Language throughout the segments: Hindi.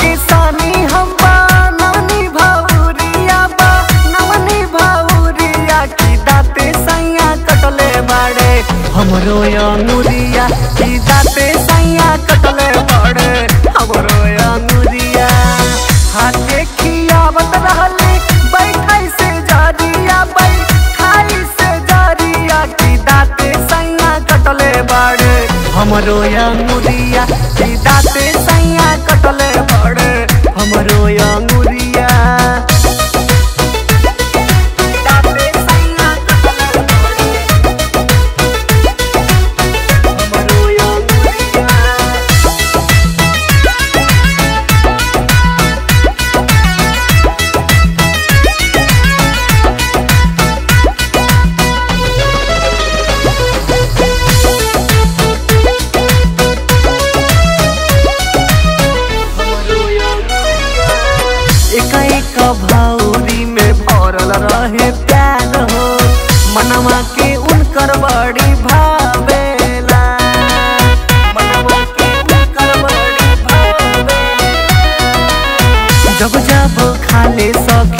के सानी हम बा नवनी भाउरिया बा की दाते सैया कटले बाड़े। हमरो अंगुरिया की दाते हमरो अंगुरिया की दाते सैया कटले बड़े हमरो अंगुरिया मनवा के उनकर बड़ी भावेला। मनवा के उनकर बड़ी भावेला। जब जब खाले सखी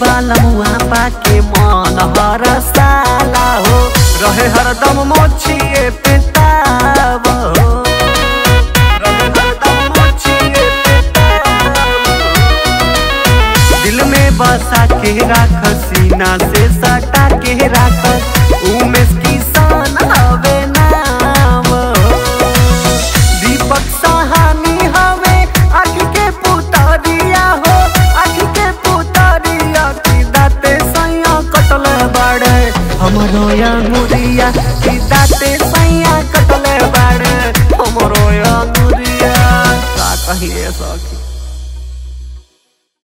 बाला मुआ पाके मन हो। मोछिए पेताब हो। रहे हरदम मोछिए पेताब। दिल में बसा के राख, सीना से सटा के राख। हमरो मुरिया की दाते सैया कहिए सक